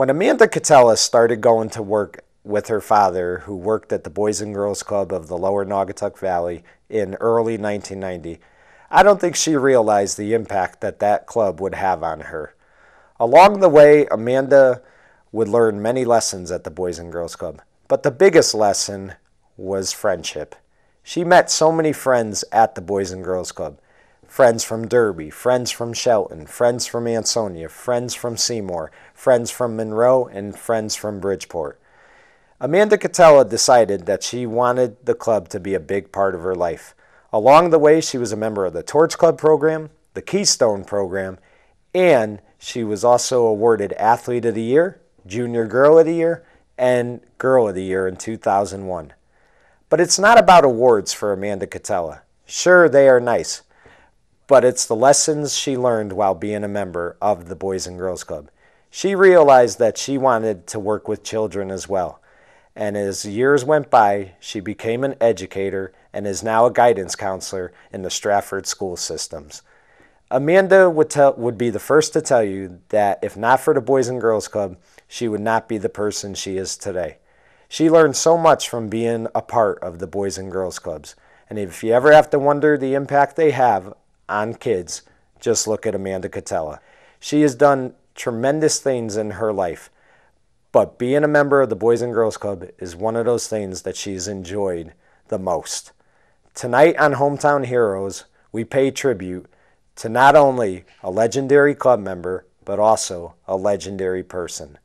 When Amanda Cotella started going to work with her father, who worked at the Boys and Girls Club of the Lower Naugatuck Valley in early 1990, I don't think she realized the impact that that club would have on her. Along the way, Amanda would learn many lessons at the Boys and Girls Club, but the biggest lesson was friendship. She met so many friends at the Boys and Girls Club friends from Derby, friends from Shelton, friends from Ansonia, friends from Seymour, friends from Monroe, and friends from Bridgeport. Amanda Cotella decided that she wanted the club to be a big part of her life. Along the way, she was a member of the Torch Club program, the Keystone program, and she was also awarded Athlete of the Year, Junior Girl of the Year, and Girl of the Year in 2001. But it's not about awards for Amanda Cotella. Sure, they are nice, but it's the lessons she learned while being a member of the Boys and Girls Club. She realized that she wanted to work with children as well. And as years went by, she became an educator and is now a guidance counselor in the Stratford school systems. Amanda would, tell, would be the first to tell you that if not for the Boys and Girls Club, she would not be the person she is today. She learned so much from being a part of the Boys and Girls Clubs. And if you ever have to wonder the impact they have on kids, just look at Amanda Cotella. She has done tremendous things in her life, but being a member of the Boys and Girls Club is one of those things that she's enjoyed the most. Tonight on Hometown Heroes, we pay tribute to not only a legendary club member, but also a legendary person.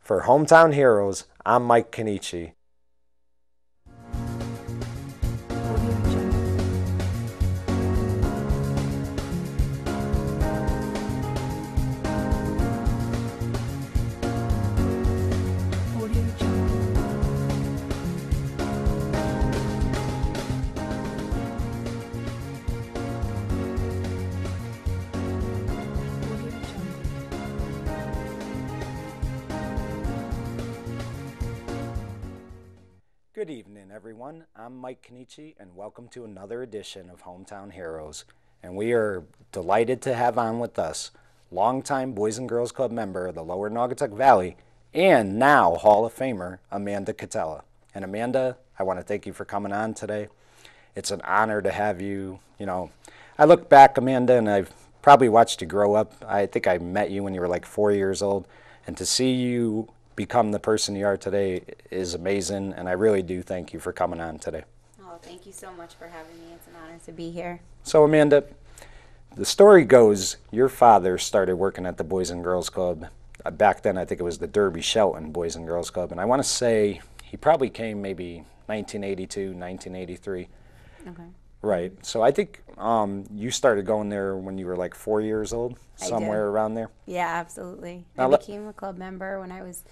For Hometown Heroes, I'm Mike Kenichi. Everyone. I'm Mike Kenichi, and welcome to another edition of Hometown Heroes. And we are delighted to have on with us longtime Boys and Girls Club member of the Lower Naugatuck Valley and now Hall of Famer Amanda Cotella. And Amanda, I want to thank you for coming on today. It's an honor to have you. You know, I look back, Amanda, and I've probably watched you grow up. I think I met you when you were like four years old. And to see you become the person you are today is amazing, and I really do thank you for coming on today. Oh, thank you so much for having me. It's an honor to be here. So, Amanda, the story goes your father started working at the Boys and Girls Club. Uh, back then, I think it was the Derby Shelton Boys and Girls Club, and I want to say he probably came maybe 1982, 1983. Okay. Right. So I think um, you started going there when you were like four years old, somewhere around there. Yeah, absolutely. Now I became a club member when I was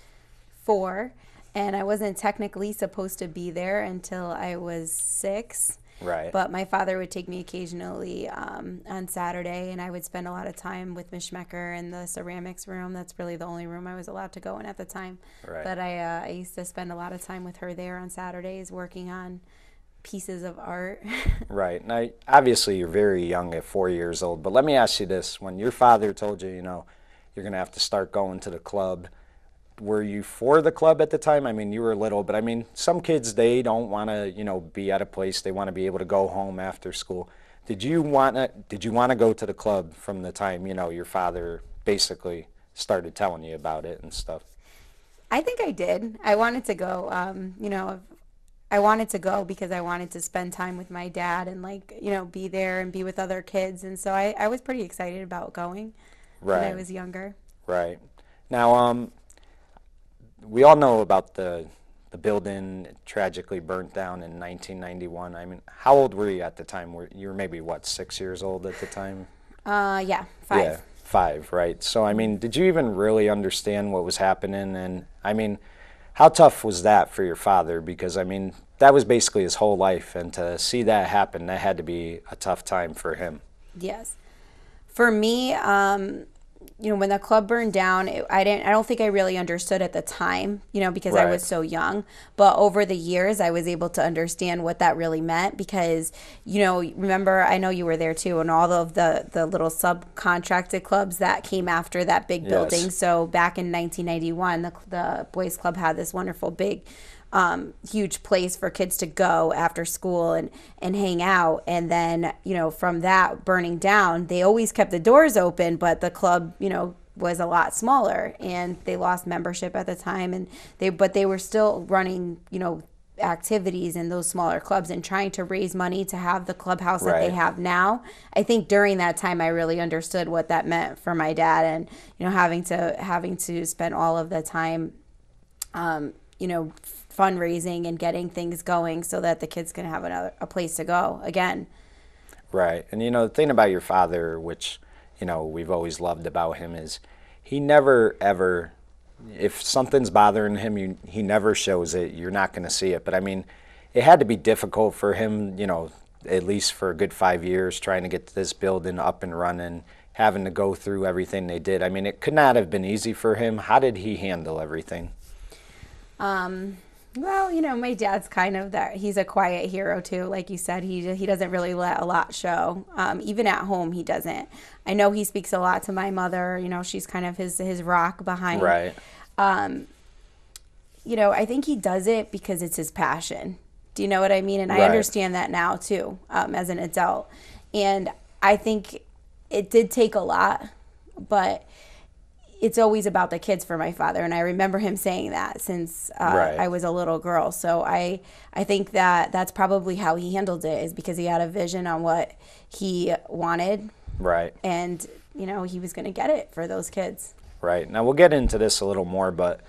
four, and I wasn't technically supposed to be there until I was six. Right. But my father would take me occasionally um, on Saturday, and I would spend a lot of time with Miss Schmecker in the ceramics room. That's really the only room I was allowed to go in at the time. Right. But I, uh, I used to spend a lot of time with her there on Saturdays working on pieces of art. right. Now, obviously, you're very young at four years old, but let me ask you this. When your father told you, you know, you're going to have to start going to the club, were you for the club at the time? I mean, you were little, but I mean, some kids they don't want to, you know, be at a place. They want to be able to go home after school. Did you want to? Did you want to go to the club from the time you know your father basically started telling you about it and stuff? I think I did. I wanted to go. Um, you know, I wanted to go because I wanted to spend time with my dad and like you know be there and be with other kids, and so I, I was pretty excited about going right. when I was younger. Right. Now, um, we all know about the the building tragically burnt down in 1991. I mean, how old were you at the time? Were you were maybe what six years old at the time? Uh, yeah, five. Yeah, five, right? So, I mean, did you even really understand what was happening? And I mean, how tough was that for your father? Because I mean, that was basically his whole life, and to see that happen, that had to be a tough time for him. Yes, for me, um, you know, when the club burned down, it, I didn't, I don't think I really understood at the time, you know, because right. I was so young. But over the years, I was able to understand what that really meant because, you know, remember, I know you were there too, and all of the the little subcontracted clubs that came after that big building. Yes. So back in 1991, the the boys club had this wonderful big um, huge place for kids to go after school and, and hang out. And then, you know, from that burning down, they always kept the doors open, but the club, you know, was a lot smaller and they lost membership at the time and they but they were still running, you know, activities in those smaller clubs and trying to raise money to have the clubhouse right. that they have now. I think during that time I really understood what that meant for my dad and you know having to having to spend all of the time um, you know fundraising and getting things going so that the kids can have another a place to go again. Right. And you know, the thing about your father which, you know, we've always loved about him is he never ever if something's bothering him, you, he never shows it. You're not going to see it. But I mean, it had to be difficult for him, you know, at least for a good 5 years trying to get this building up and running having to go through everything they did. I mean, it could not have been easy for him. How did he handle everything? Um, well, you know, my dad's kind of that. He's a quiet hero too. Like you said, he he doesn't really let a lot show. Um, even at home, he doesn't. I know he speaks a lot to my mother. You know, she's kind of his his rock behind. Right. Um, you know, I think he does it because it's his passion. Do you know what I mean? And right. I understand that now too, um, as an adult. And I think it did take a lot, but it's always about the kids for my father and i remember him saying that since uh, right. i was a little girl. So i i think that that's probably how he handled it is because he had a vision on what he wanted. Right. And you know he was going to get it for those kids. Right. Now we'll get into this a little more but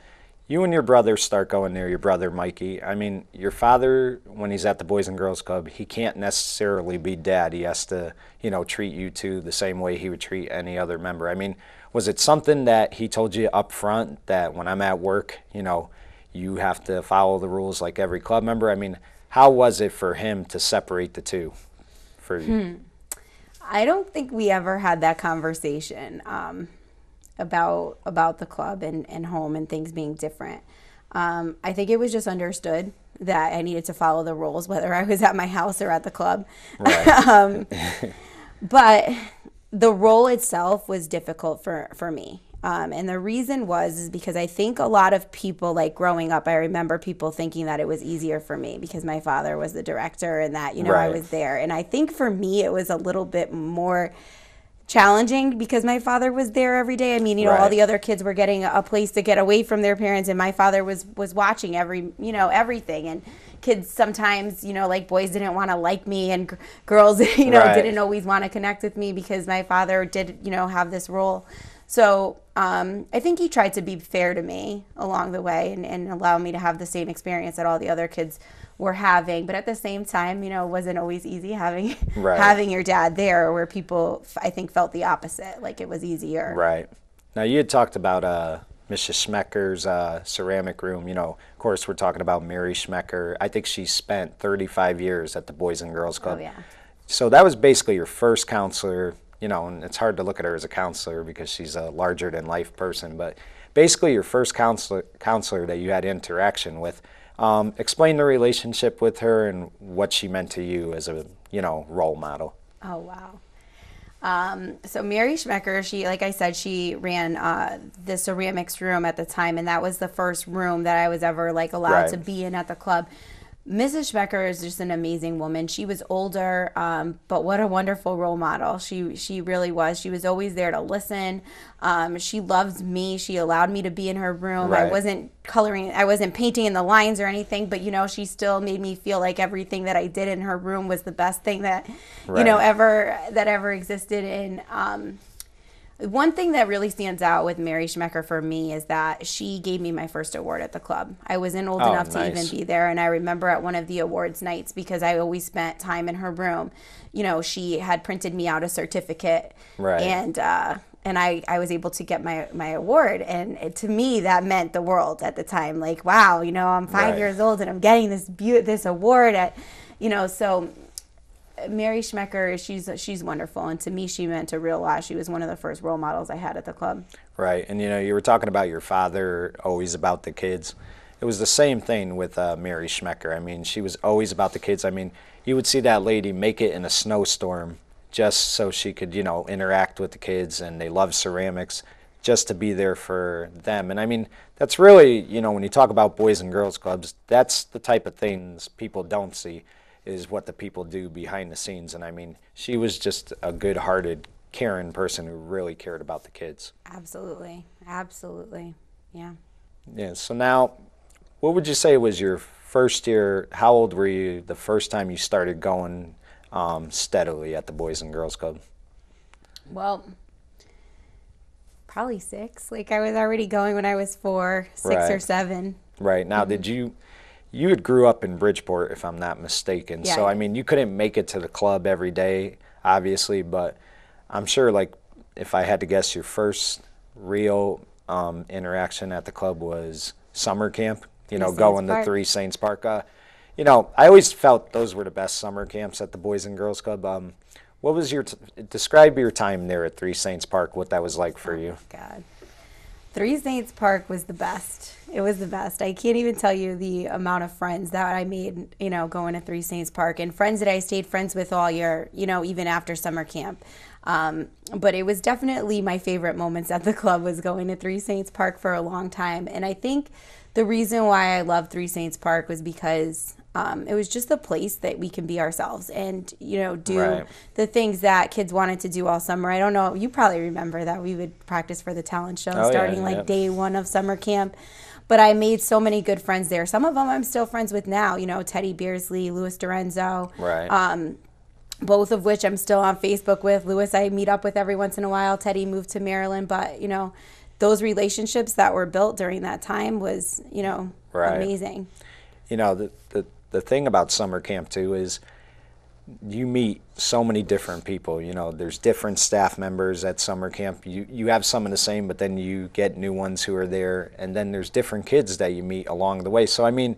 you and your brother start going near your brother mikey. I mean your father when he's at the boys and girls club he can't necessarily be dad. He has to you know treat you two the same way he would treat any other member. I mean was it something that he told you up front that when I'm at work, you know, you have to follow the rules like every club member? I mean, how was it for him to separate the two for you? Hmm. I don't think we ever had that conversation um, about about the club and, and home and things being different. Um, I think it was just understood that I needed to follow the rules, whether I was at my house or at the club. Right. um, but the role itself was difficult for for me. Um, and the reason was is because I think a lot of people, like growing up, I remember people thinking that it was easier for me because my father was the director and that, you know, right. I was there. And I think for me, it was a little bit more challenging because my father was there every day. I mean, you know, right. all the other kids were getting a place to get away from their parents and my father was was watching every, you know, everything. And kids sometimes, you know, like boys didn't want to like me and g- girls, you know, right. didn't always want to connect with me because my father did, you know, have this role. So um, I think he tried to be fair to me along the way and, and allow me to have the same experience that all the other kids were having. But at the same time, you know, it wasn't always easy having right. having your dad there, where people I think felt the opposite, like it was easier. Right. Now you had talked about uh, Mrs. Schmecker's uh, ceramic room. You know, of course, we're talking about Mary Schmecker. I think she spent 35 years at the Boys and Girls Club. Oh, yeah. So that was basically your first counselor. You know, and it's hard to look at her as a counselor because she's a larger than life person, but basically your first counselor, counselor that you had interaction with. Um, explain the relationship with her and what she meant to you as a you know role model. Oh wow. Um, so Mary Schmecker, she, like I said, she ran uh, the ceramics room at the time, and that was the first room that I was ever like allowed right. to be in at the club. Mrs. Schmecker is just an amazing woman. She was older, um, but what a wonderful role model. She she really was. She was always there to listen. Um, she loved me. She allowed me to be in her room. Right. I wasn't coloring. I wasn't painting in the lines or anything, but you know, she still made me feel like everything that I did in her room was the best thing that right. you know ever that ever existed. in. um, one thing that really stands out with Mary Schmecker for me is that she gave me my first award at the club. I wasn't old oh, enough nice. to even be there, and I remember at one of the awards nights because I always spent time in her room. You know, she had printed me out a certificate, right. and uh, and I, I was able to get my, my award and it, to me that meant the world at the time like wow you know i'm five right. years old and i'm getting this this award at you know so Mary Schmecker, she's she's wonderful, and to me, she meant a real lot. She was one of the first role models I had at the club. Right, and you know, you were talking about your father, always about the kids. It was the same thing with uh, Mary Schmecker. I mean, she was always about the kids. I mean, you would see that lady make it in a snowstorm just so she could, you know, interact with the kids, and they love ceramics just to be there for them. And I mean, that's really, you know, when you talk about boys and girls clubs, that's the type of things people don't see is what the people do behind the scenes. And I mean, she was just a good hearted, caring person who really cared about the kids. Absolutely. Absolutely. Yeah. Yeah. So now, what would you say was your first year? How old were you the first time you started going um, steadily at the Boys and Girls Club? Well, probably six. Like I was already going when I was four, six right. or seven. Right. Now, mm-hmm. did you you had grew up in Bridgeport, if I'm not mistaken. Yeah. So I mean, you couldn't make it to the club every day, obviously, but I'm sure, like, if I had to guess, your first real um, interaction at the club was summer camp. You know, going to Three Saints Park. Uh, you know, I always felt those were the best summer camps at the Boys and Girls Club. Um, what was your t- describe your time there at Three Saints Park? What that was like for oh you? God, Three Saints Park was the best. It was the best. I can't even tell you the amount of friends that I made, you know, going to Three Saints Park and friends that I stayed friends with all year, you know, even after summer camp. Um, but it was definitely my favorite moments at the club was going to Three Saints Park for a long time. And I think the reason why I love Three Saints Park was because um, it was just the place that we can be ourselves and you know do right. the things that kids wanted to do all summer. I don't know. You probably remember that we would practice for the talent show oh, starting yeah, like yeah. day one of summer camp. But I made so many good friends there. Some of them I'm still friends with now. You know, Teddy Beardsley, Louis Dorenzo. Right. Um, both of which I'm still on Facebook with. Louis, I meet up with every once in a while. Teddy moved to Maryland, but you know, those relationships that were built during that time was, you know, right. amazing. You know, the, the the thing about summer camp too is you meet so many different people. You know, there's different staff members at summer camp. You you have some of the same, but then you get new ones who are there, and then there's different kids that you meet along the way. So I mean,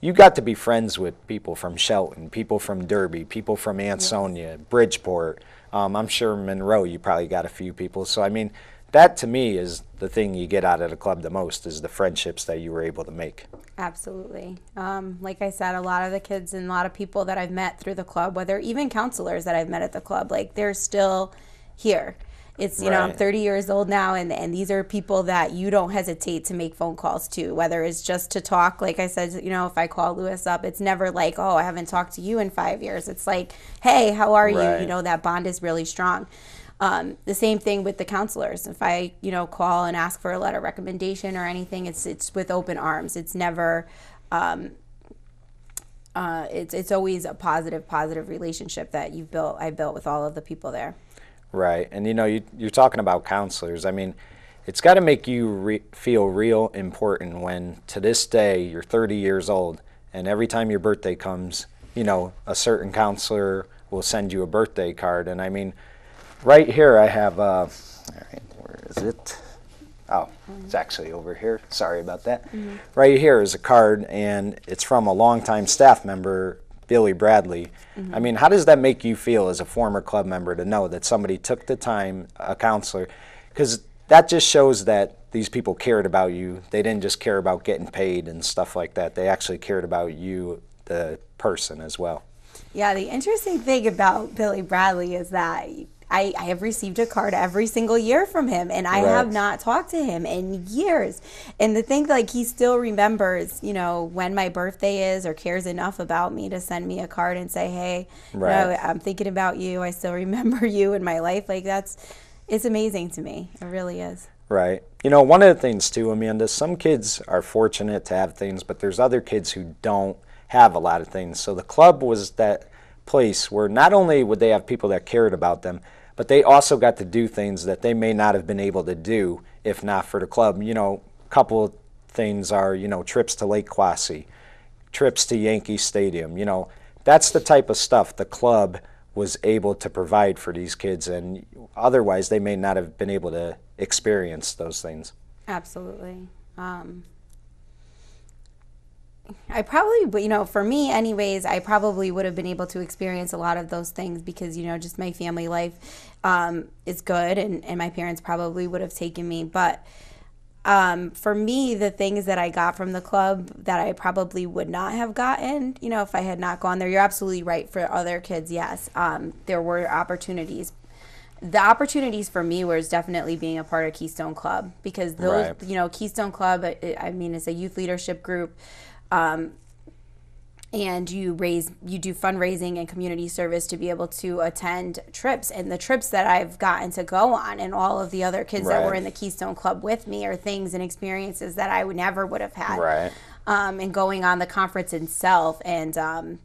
you got to be friends with people from Shelton, people from Derby, people from Ansonia, Bridgeport. Um, I'm sure Monroe, you probably got a few people. So I mean, that to me is the thing you get out of the club the most is the friendships that you were able to make. Absolutely. Um, like I said, a lot of the kids and a lot of people that I've met through the club, whether even counselors that I've met at the club, like they're still here. It's you right. know I'm 30 years old now, and and these are people that you don't hesitate to make phone calls to, whether it's just to talk. Like I said, you know, if I call Louis up, it's never like, oh, I haven't talked to you in five years. It's like, hey, how are right. you? You know, that bond is really strong. Um, the same thing with the counselors. If I, you know, call and ask for a letter recommendation or anything, it's it's with open arms. It's never. Um, uh, it's it's always a positive positive relationship that you've built. I built with all of the people there. Right, and you know, you, you're talking about counselors. I mean, it's got to make you re- feel real important when to this day you're 30 years old, and every time your birthday comes, you know, a certain counselor will send you a birthday card, and I mean right here I have, uh, all right, where is it? Oh, it's actually over here. Sorry about that. Mm-hmm. Right here is a card, and it's from a longtime staff member, Billy Bradley. Mm-hmm. I mean, how does that make you feel as a former club member to know that somebody took the time, a counselor, because that just shows that these people cared about you. They didn't just care about getting paid and stuff like that. They actually cared about you, the person, as well. Yeah, the interesting thing about Billy Bradley is that I, I have received a card every single year from him and I right. have not talked to him in years. And the thing like he still remembers, you know, when my birthday is or cares enough about me to send me a card and say, Hey, right. you know, I'm thinking about you. I still remember you in my life. Like that's it's amazing to me. It really is. Right. You know, one of the things too, Amanda, some kids are fortunate to have things, but there's other kids who don't have a lot of things. So the club was that place where not only would they have people that cared about them, but they also got to do things that they may not have been able to do if not for the club. You know, a couple things are, you know, trips to Lake Quassy, trips to Yankee Stadium. You know, that's the type of stuff the club was able to provide for these kids, and otherwise they may not have been able to experience those things. Absolutely. Um, I probably, you know, for me, anyways, I probably would have been able to experience a lot of those things because, you know, just my family life um, is good and, and my parents probably would have taken me. But um, for me, the things that I got from the club that I probably would not have gotten, you know, if I had not gone there, you're absolutely right. For other kids, yes, um, there were opportunities. The opportunities for me was definitely being a part of Keystone Club because those, right. you know, Keystone Club, I mean, it's a youth leadership group um, and you raise you do fundraising and community service to be able to attend trips. And the trips that i've gotten to go on and all of the other kids right. that were in the keystone club with me are things and experiences that i would never would have had right. um, and going on the conference itself. And um,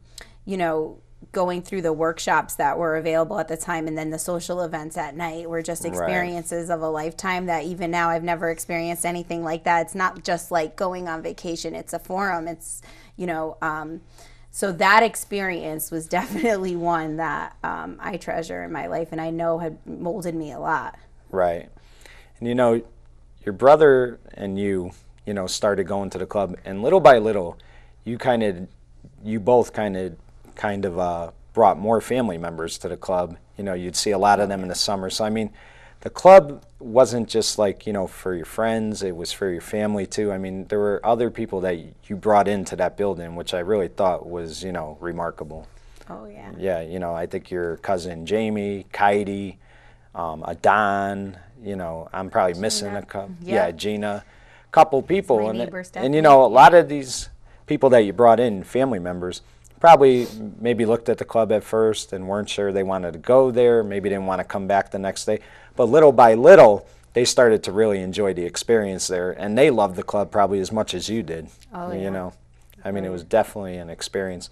you know going through the workshops that were available at the time and then the social events at night were just experiences right. of a lifetime that even now I've never experienced anything like that. It's not just like going on vacation, it's a forum. It's, you know, um, so that experience was definitely one that um, I treasure in my life and I know had molded me a lot. Right. And you know, your brother and you, you know, started going to the club and little by little, you kind of, you both kind of kind of uh, brought more family members to the club. You know, you'd see a lot of them in the summer. So I mean, the club wasn't just like you know for your friends; it was for your family too. I mean, there were other people that you brought into that building, which I really thought was you know remarkable. Oh yeah. Yeah, you know, I think your cousin Jamie, Kaidi, um, Adon. You know, I'm probably Gina. missing a couple. Yep. Yeah, Gina, couple people, and and you know, a lot of these people that you brought in, family members probably maybe looked at the club at first and weren't sure they wanted to go there, maybe didn't want to come back the next day. But little by little, they started to really enjoy the experience there, and they loved the club probably as much as you did. Oh, you yeah. know, I mean, it was definitely an experience.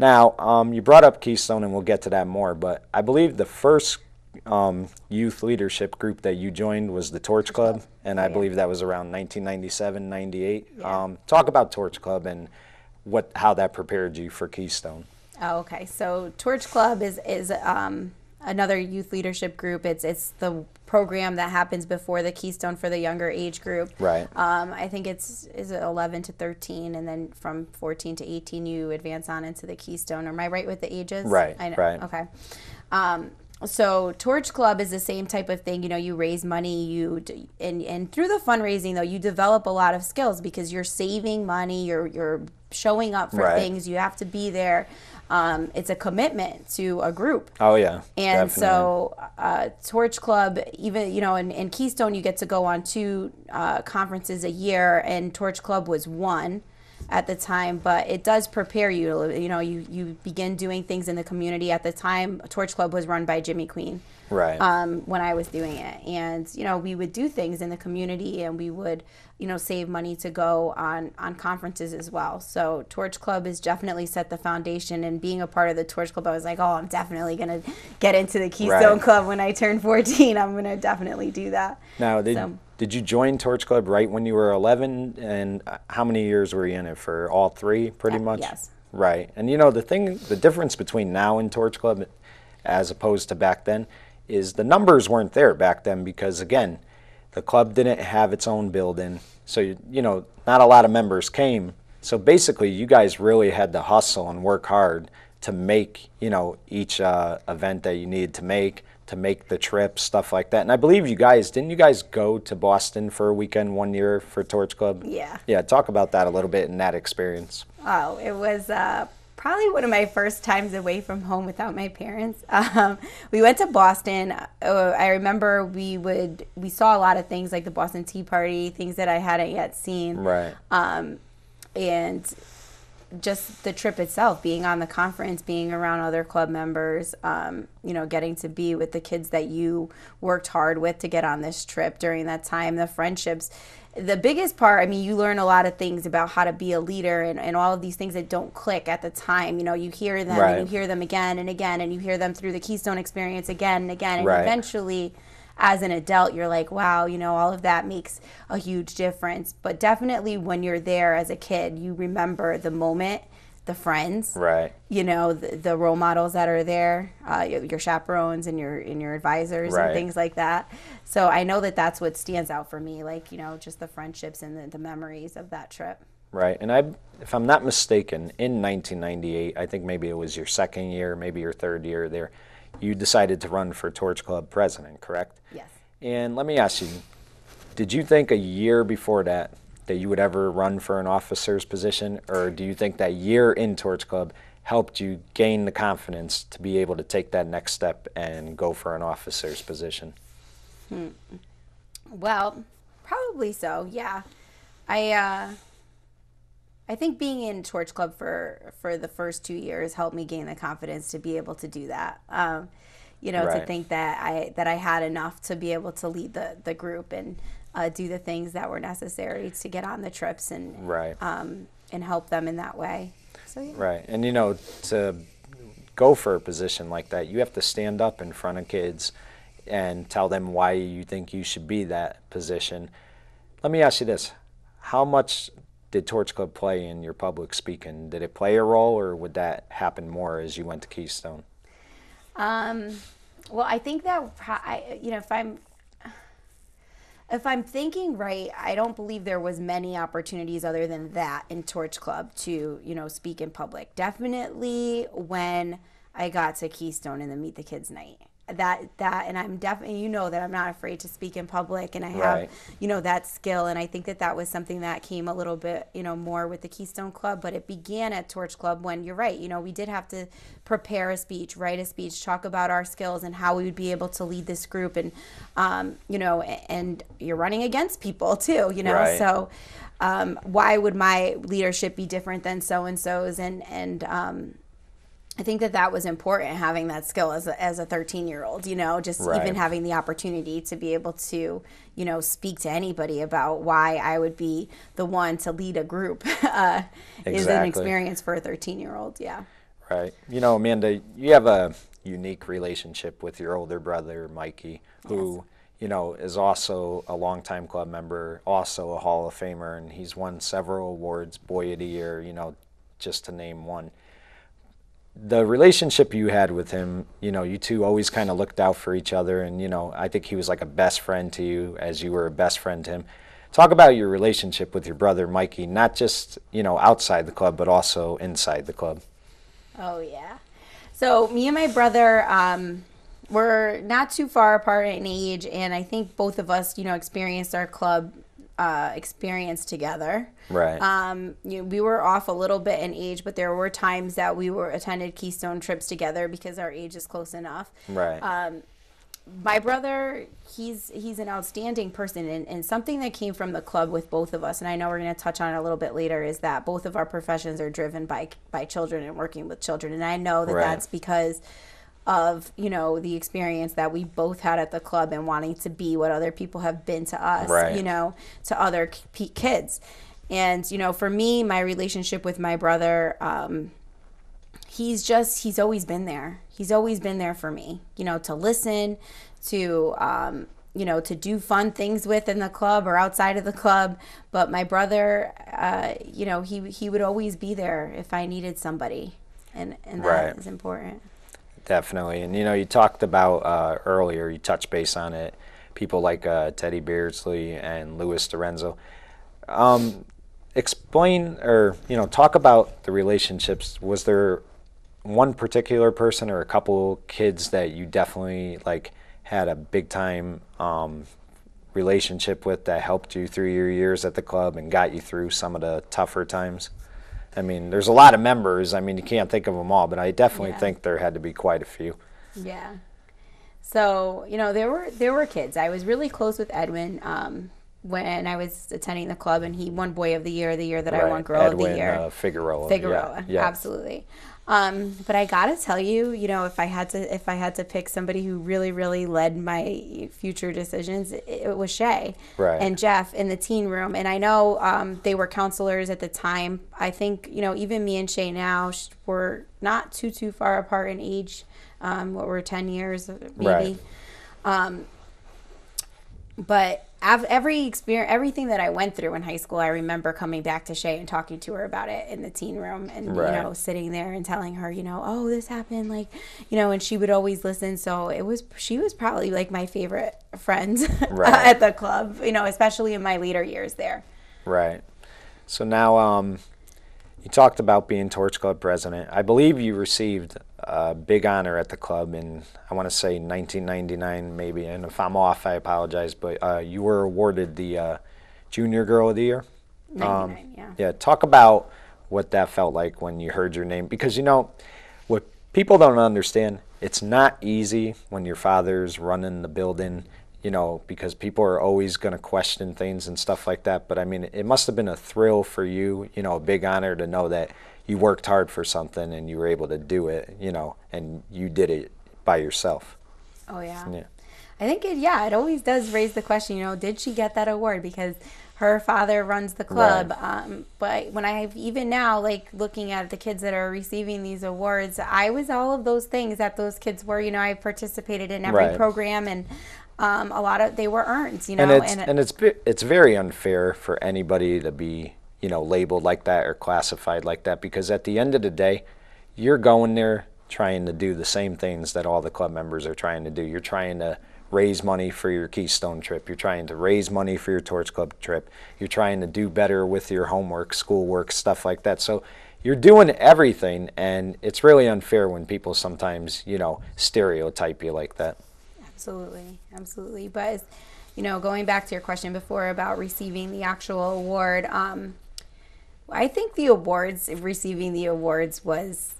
Now, um, you brought up Keystone, and we'll get to that more, but I believe the first um, youth leadership group that you joined was the Torch Club, and I believe that was around 1997, 98. Yeah. Um, talk about Torch Club and what how that prepared you for Keystone. Oh, okay. So Torch Club is is um, another youth leadership group. It's it's the program that happens before the Keystone for the younger age group. Right. Um, I think it's is it 11 to 13, and then from 14 to 18 you advance on into the Keystone. Am I right with the ages? Right. I know. Right. Okay. Um, so torch club is the same type of thing you know you raise money you and and through the fundraising though you develop a lot of skills because you're saving money you're you're showing up for right. things you have to be there um, it's a commitment to a group oh yeah and definitely. so uh, torch club even you know in, in keystone you get to go on two uh, conferences a year and torch club was one at the time, but it does prepare you. You know, you you begin doing things in the community. At the time, Torch Club was run by Jimmy Queen. Right. Um, when I was doing it, and you know, we would do things in the community, and we would, you know, save money to go on on conferences as well. So Torch Club has definitely set the foundation. And being a part of the Torch Club, I was like, oh, I'm definitely gonna get into the Keystone right. Club when I turn 14. I'm gonna definitely do that. Now, did so. Did you join Torch Club right when you were 11? And how many years were you in it for? All three, pretty much. Yes. Right. And you know the thing, the difference between now and Torch Club, as opposed to back then, is the numbers weren't there back then because again, the club didn't have its own building, so you, you know not a lot of members came. So basically, you guys really had to hustle and work hard to make you know each uh, event that you needed to make to make the trip, stuff like that. And I believe you guys didn't you guys go to Boston for a weekend one year for Torch Club? Yeah. Yeah, talk about that a little bit and that experience. Oh, it was uh, probably one of my first times away from home without my parents. Um, we went to Boston. Uh, I remember we would we saw a lot of things like the Boston Tea Party, things that I hadn't yet seen. Right. Um, and just the trip itself, being on the conference, being around other club members, um, you know, getting to be with the kids that you worked hard with to get on this trip during that time, the friendships. The biggest part, I mean, you learn a lot of things about how to be a leader and, and all of these things that don't click at the time. You know, you hear them right. and you hear them again and again, and you hear them through the Keystone experience again and again. And right. eventually, as an adult, you're like, wow, you know, all of that makes a huge difference. But definitely when you're there as a kid, you remember the moment, the friends, right? You know, the, the role models that are there, uh, your chaperones and your and your advisors right. and things like that. So I know that that's what stands out for me, like you know, just the friendships and the, the memories of that trip. Right. And I, if I'm not mistaken, in 1998, I think maybe it was your second year, maybe your third year there, you decided to run for Torch Club president, correct? Yes. And let me ask you, did you think a year before that that you would ever run for an officer's position, or do you think that year in Torch Club helped you gain the confidence to be able to take that next step and go for an officer's position? Hmm. Well, probably so. Yeah, I uh, I think being in Torch Club for for the first two years helped me gain the confidence to be able to do that. Um, you know, right. to think that I that I had enough to be able to lead the the group and uh, do the things that were necessary to get on the trips and right. um, and help them in that way. So yeah. Right, and you know to go for a position like that, you have to stand up in front of kids and tell them why you think you should be that position. Let me ask you this: How much did Torch Club play in your public speaking? Did it play a role, or would that happen more as you went to Keystone? Um, well, I think that I, you know, if I'm if I'm thinking right, I don't believe there was many opportunities other than that in Torch Club to, you know, speak in public. Definitely when I got to Keystone and the Meet the Kids night that that and i'm definitely you know that i'm not afraid to speak in public and i have right. you know that skill and i think that that was something that came a little bit you know more with the keystone club but it began at torch club when you're right you know we did have to prepare a speech write a speech talk about our skills and how we would be able to lead this group and um, you know and you're running against people too you know right. so um, why would my leadership be different than so and so's and and um, I think that that was important having that skill as a, as a 13 year old, you know, just right. even having the opportunity to be able to, you know, speak to anybody about why I would be the one to lead a group uh, exactly. is an experience for a 13 year old. Yeah. Right. You know, Amanda, you have a unique relationship with your older brother, Mikey, who, yes. you know, is also a longtime club member, also a Hall of Famer, and he's won several awards, Boy of the Year, you know, just to name one the relationship you had with him, you know, you two always kind of looked out for each other, and you know, I think he was like a best friend to you, as you were a best friend to him. Talk about your relationship with your brother Mikey, not just you know outside the club, but also inside the club. Oh yeah, so me and my brother, um, we're not too far apart in age, and I think both of us, you know, experienced our club uh, experience together. Right. Um, you know, we were off a little bit in age, but there were times that we were attended Keystone trips together because our age is close enough. Right. Um, my brother, he's he's an outstanding person, and, and something that came from the club with both of us, and I know we're going to touch on it a little bit later, is that both of our professions are driven by by children and working with children, and I know that right. that's because of you know the experience that we both had at the club and wanting to be what other people have been to us right. you know to other kids. And you know for me my relationship with my brother um, he's just he's always been there. He's always been there for me you know to listen to um, you know to do fun things with in the club or outside of the club. But my brother uh, you know he he would always be there if i needed somebody. And and that right. is important Definitely. And, you know, you talked about uh, earlier, you touched base on it, people like uh, Teddy Beardsley and Louis Dorenzo. Um, explain or, you know, talk about the relationships. Was there one particular person or a couple kids that you definitely, like, had a big time um, relationship with that helped you through your years at the club and got you through some of the tougher times? I mean, there's a lot of members. I mean, you can't think of them all, but I definitely yeah. think there had to be quite a few. Yeah. So you know, there were there were kids. I was really close with Edwin um, when I was attending the club, and he won Boy of the Year the year that right. I won Girl Edwin, of the Year. Uh, Figueroa. Figueroa. Yeah. yeah. Absolutely. Um, but I gotta tell you, you know, if I had to, if I had to pick somebody who really, really led my future decisions, it, it was Shay right. and Jeff in the teen room. And I know um, they were counselors at the time. I think you know, even me and Shay now were not too too far apart in age. Um, what were ten years maybe. Right. Um, but every experience, everything that I went through in high school, I remember coming back to Shay and talking to her about it in the teen room, and right. you know, sitting there and telling her, you know, oh, this happened, like, you know, and she would always listen. So it was, she was probably like my favorite friend right. at the club, you know, especially in my later years there. Right. So now, um, you talked about being Torch Club president. I believe you received a big honor at the club in, I want to say 1999, maybe. And if I'm off, I apologize. But uh, you were awarded the uh, Junior Girl of the Year. 99, um, yeah. Yeah. Talk about what that felt like when you heard your name, because you know what people don't understand. It's not easy when your father's running the building you know, because people are always going to question things and stuff like that. But I mean, it must have been a thrill for you, you know, a big honor to know that you worked hard for something and you were able to do it, you know, and you did it by yourself. Oh, yeah. Yeah. I think it, yeah, it always does raise the question, you know, did she get that award? Because her father runs the club. Right. Um, but when I have even now, like looking at the kids that are receiving these awards, I was all of those things that those kids were. You know, I participated in every right. program, and um, a lot of they were earned, you know. And it's and, and it's it's very unfair for anybody to be you know labeled like that or classified like that because at the end of the day, you're going there trying to do the same things that all the club members are trying to do. You're trying to raise money for your Keystone trip. You're trying to raise money for your Torch Club trip. You're trying to do better with your homework, schoolwork, stuff like that. So you're doing everything, and it's really unfair when people sometimes, you know, stereotype you like that. Absolutely, absolutely. But you know, going back to your question before about receiving the actual award, um, I think the awards, receiving the awards, was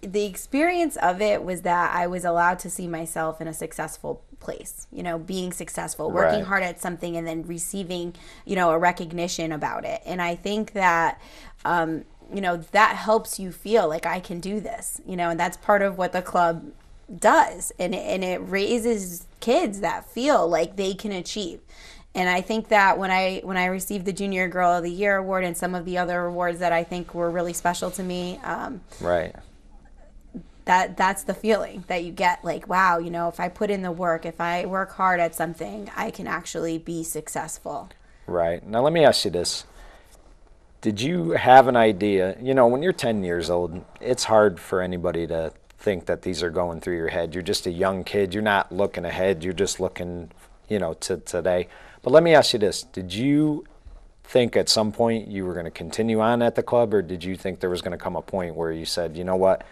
the experience of it was that I was allowed to see myself in a successful place, you know, being successful, working right. hard at something and then receiving, you know, a recognition about it. And I think that, um, you know, that helps you feel like I can do this, you know, and that's part of what the club does and it, and it raises kids that feel like they can achieve and I think that when I when I received the Junior Girl of the Year award and some of the other awards that I think were really special to me, um, right? That that's the feeling that you get. Like, wow, you know, if I put in the work, if I work hard at something, I can actually be successful. Right. Now, let me ask you this: Did you have an idea? You know, when you're 10 years old, it's hard for anybody to think that these are going through your head. You're just a young kid. You're not looking ahead. You're just looking, you know, to today. But let me ask you this: Did you think at some point you were going to continue on at the club, or did you think there was going to come a point where you said, you know what?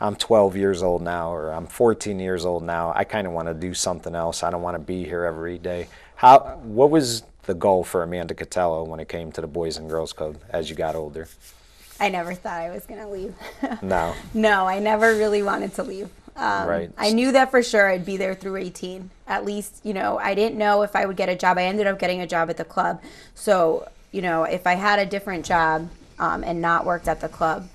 I'm 12 years old now, or I'm 14 years old now. I kind of want to do something else. I don't want to be here every day. How? What was the goal for Amanda Catello when it came to the Boys and Girls Club as you got older? I never thought I was going to leave. no. No, I never really wanted to leave. Um, right. I knew that for sure I'd be there through 18. At least, you know, I didn't know if I would get a job. I ended up getting a job at the club. So, you know, if I had a different job um, and not worked at the club,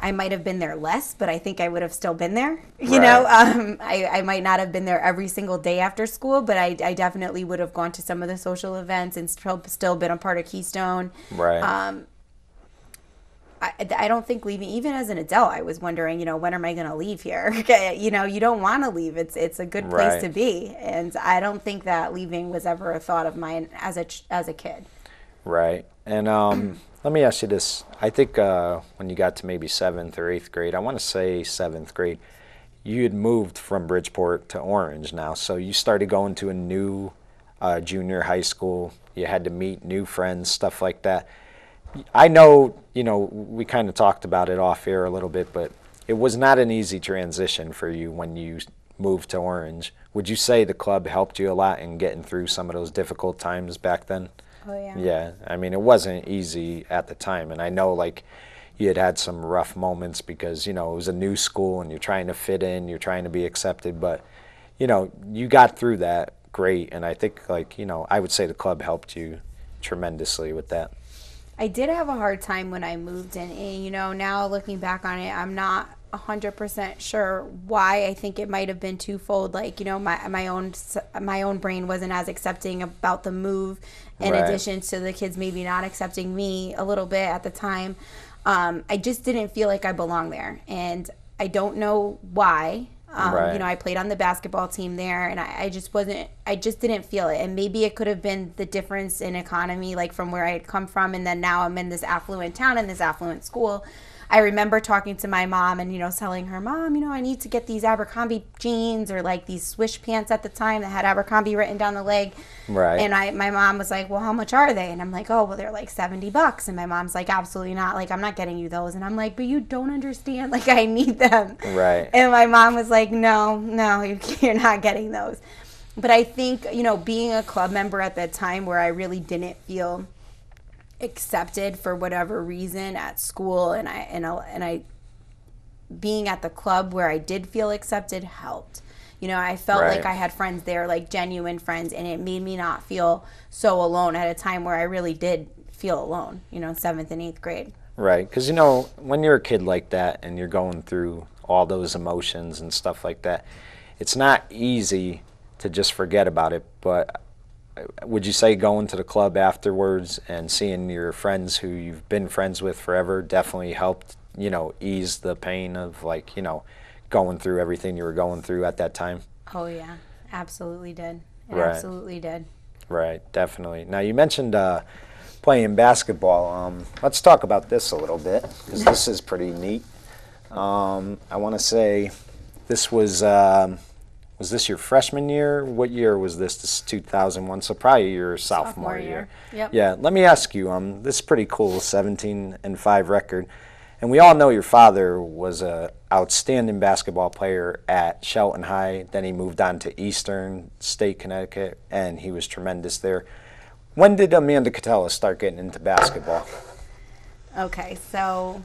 I might have been there less, but I think I would have still been there. You right. know, um, I, I might not have been there every single day after school, but I, I definitely would have gone to some of the social events and still, still been a part of Keystone. Right. Um, I, I don't think leaving even as an adult i was wondering you know when am i going to leave here? You know you don't want to leave. It's it's a good place right. to be. And i don't think that leaving was ever a thought of mine as a as a kid. Right. And um, let me ask you this. I think uh, when you got to maybe seventh or eighth grade i want to say seventh grade you had moved from bridgeport to orange now. So you started going to a new uh, junior high school. You had to meet new friends stuff like that I know, you know, we kind of talked about it off air a little bit, but it was not an easy transition for you when you moved to Orange. Would you say the club helped you a lot in getting through some of those difficult times back then? Oh yeah. Yeah, I mean, it wasn't easy at the time, and I know like you had had some rough moments because you know it was a new school and you're trying to fit in, you're trying to be accepted, but you know you got through that great, and I think like you know I would say the club helped you tremendously with that. I did have a hard time when I moved in. And, you know, now looking back on it, I'm not 100% sure why. I think it might have been twofold. Like, you know, my, my own my own brain wasn't as accepting about the move in right. addition to the kids maybe not accepting me a little bit at the time. Um, I just didn't feel like I belonged there. And I don't know why. Um, right. You know, I played on the basketball team there, and I, I, just wasn't. I just didn't feel it. And maybe it could have been the difference in economy, like from where I had come from, and then now I'm in this affluent town in this affluent school. I remember talking to my mom and, you know, telling her, Mom, you know, I need to get these Abercrombie jeans or like these swish pants at the time that had Abercrombie written down the leg. Right. And I, my mom was like, Well, how much are they? And I'm like, Oh, well, they're like 70 bucks. And my mom's like, Absolutely not. Like, I'm not getting you those. And I'm like, But you don't understand. Like, I need them. Right. And my mom was like, No, no, you're not getting those. But I think, you know, being a club member at that time where I really didn't feel accepted for whatever reason at school and I and I, and I being at the club where I did feel accepted helped. You know, I felt Right. like I had friends there, like genuine friends, and it made me not feel so alone at a time where I really did feel alone, you know, seventh and eighth grade. Right, because you know when you're a kid like that and you're going through all those emotions and stuff like that, it's not easy to just forget about it. But would you say going to the club afterwards and seeing your friends who you've been friends with forever definitely helped, you know, ease the pain of like you know going through everything you were going through at that time? Oh yeah, absolutely did. Right. Absolutely did. Right, definitely. Now you mentioned uh, playing basketball. Um, let's talk about this a little bit because this is pretty neat. Um, I want to say this was um, was this your freshman year? What year was this? This is 2001, so probably your sophomore, Sophomore year. year. Yep. Yeah. Let me ask you. Um, this is pretty cool. 17 and five record. And we all know your father was a outstanding basketball player at Shelton High. Then he moved on to Eastern State, Connecticut, and he was tremendous there. When did Amanda Cotella start getting into basketball? Okay, so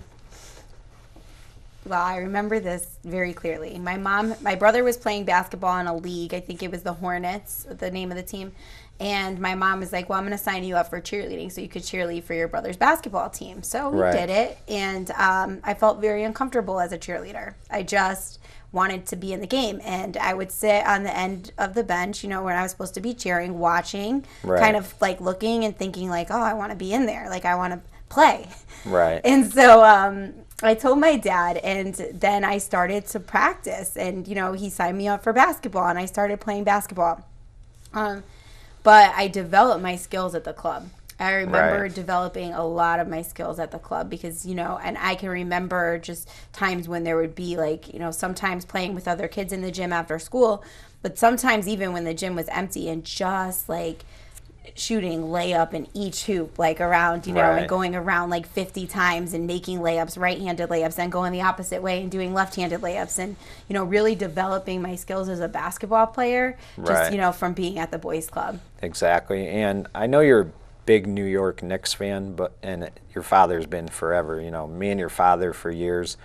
well, I remember this very clearly. My mom, my brother was playing basketball in a league. I think it was the Hornets, the name of the team. And my mom was like, "Well, I'm going to sign you up for cheerleading so you could cheerlead for your brother's basketball team." So we Right. did it, and um, I felt very uncomfortable as a cheerleader. I just wanted to be in the game, and I would sit on the end of the bench, you know, when I was supposed to be cheering, watching, Right. kind of like looking and thinking, like, "Oh, I want to be in there. Like, I want to play." Right. And so um, I told my dad, and then I started to practice. And, you know, he signed me up for basketball, and I started playing basketball. Um, but I developed my skills at the club. I remember Right. developing a lot of my skills at the club because, you know, and I can remember just times when there would be like, you know, sometimes playing with other kids in the gym after school, but sometimes even when the gym was empty and just like shooting layup in each hoop, like around, you know, Right. and going around like 50 times and making layups, right handed layups, and going the opposite way and doing left handed layups, and, you know, really developing my skills as a basketball player, just, Right. you know, from being at the boys' club. Exactly. And I know you're a big New York Knicks fan, but and your father's been forever. You know, me and your father for years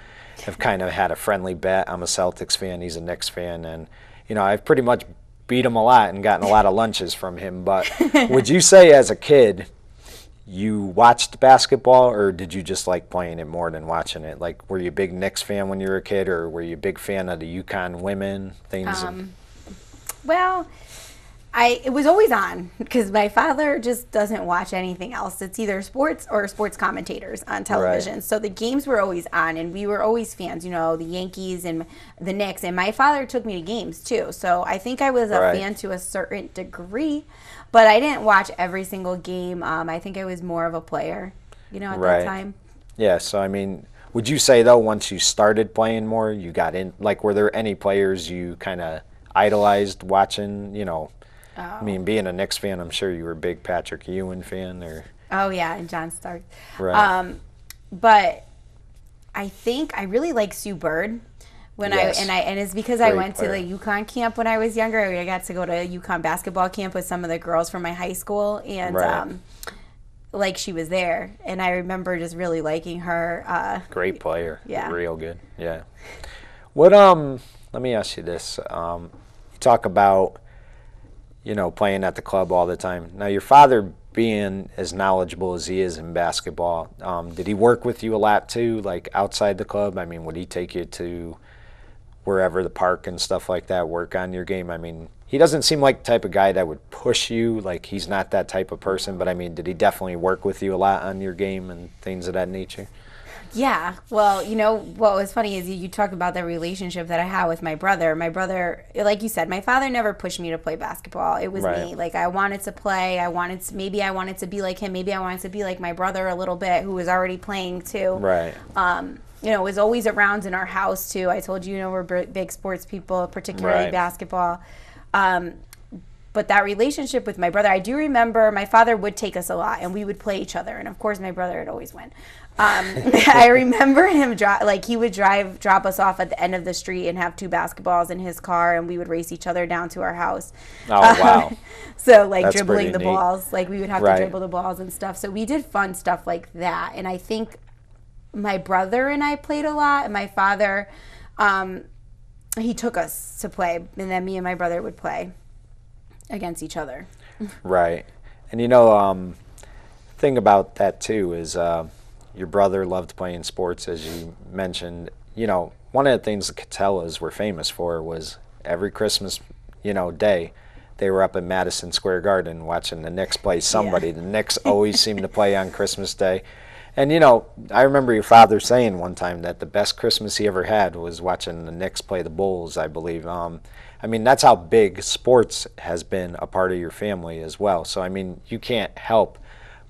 have kind of had a friendly bet. I'm a Celtics fan, he's a Knicks fan, and you know, I've pretty much beat him a lot and gotten a lot of lunches from him. But would you say as a kid you watched basketball or did you just like playing it more than watching it? Like were you a big Knicks fan when you were a kid or were you a big fan of the UConn women things? Um, Well, I it was always on because my father just doesn't watch anything else. It's either sports or sports commentators on television. So the games were always on, and we were always fans. You know, the Yankees and the Knicks, and my father took me to games too. So I think I was a Right. fan to a certain degree, but I didn't watch every single game. Um, I think I was more of a player. You know, at Right. that time. Yeah, so I mean, would you say though once you started playing more, you got in like were there any players you kind of idolized watching, you know? I mean, being a Knicks fan, I'm sure you were a big Patrick Ewing fan or Oh yeah, and John Stark. Right. Um, but I think I really like Sue Bird. When Yes. I and I and it's because I went player. to the UConn camp when I was younger. I got to go to UConn basketball camp with some of the girls from my high school, and Right. um, like she was there, and I remember just really liking her. Uh, great player. Yeah. Real good. Yeah. What um let me ask you this. Um you talk about you know, playing at the club all the time. Now your father being as knowledgeable as he is in basketball, um, did he work with you a lot too, like outside the club? I mean, would he take you to wherever the park and stuff like that, work on your game? I mean, he doesn't seem like the type of guy that would push you. Like he's not that type of person. But I mean, did he definitely work with you a lot on your game and things of that nature? Yeah. Well, you know, what was funny is you, you talk about the relationship that I had with my brother. My brother, like you said, my father never pushed me to play basketball. It was Right. me. Like I wanted to play. I wanted to, maybe I wanted to be like him. Maybe I wanted to be like my brother a little bit who was already playing too. Right. Um, you know, was always around in our house too. I told you, you know, we're big sports people, particularly right. basketball. Um, but that relationship with my brother, I do remember my father would take us a lot and we would play each other. And of course, my brother would always win. Um, I remember him like he would drive drop us off at the end of the street and have two basketballs in his car, and we would race each other down to our house. Oh wow! so like That's dribbling the neat. balls, like we would have right. to dribble the balls and stuff. So we did fun stuff like that, and I think my brother and I played a lot, and my father, um, he took us to play, and then me and my brother would play against each other. right, and you know, um, thing about that too is. Uh, your brother loved playing sports, as you mentioned. You know, one of the things the Cotellas were famous for was every Christmas, you know, day, they were up in Madison Square Garden watching the Knicks play somebody. Yeah. The Knicks always seemed to play on Christmas Day. And you know, I remember your father saying one time that the best Christmas he ever had was watching the Knicks play the Bulls, I believe. Um, I mean, that's how big sports has been a part of your family as well. So I mean, you can't help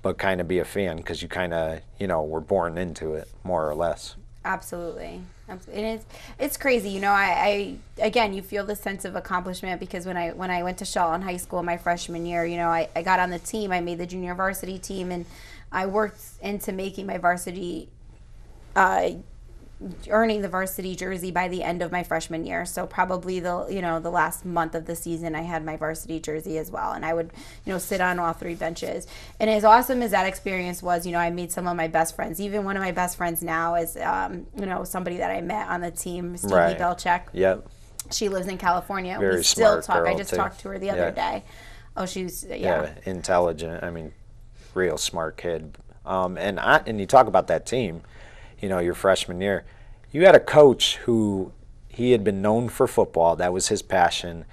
but kind of be a fan because you kind of you know were born into it more or less. Absolutely. And it's it's crazy, you know. I, I again, you feel the sense of accomplishment because when I when I went to Shaw in high school my freshman year, you know, I, I got on the team. I made the junior varsity team, and I worked into making my varsity uh, earning the varsity jersey by the end of my freshman year. So probably the you know the last month of the season, I had my varsity jersey as well, and I would you know sit on all three benches. And as awesome as that experience was, you know, I made some of my best friends. Even one of my best friends now is um, you know somebody that I met on the team, Stevie right. Belcheck. Yep. She lives in California. Very we still talk. I just too. talked to her the other yeah. day. Oh, she's yeah. yeah. intelligent. I mean, real smart kid. Um, and I and you talk about that team you know, your freshman year, you had a coach who he had been known for football. That was his passion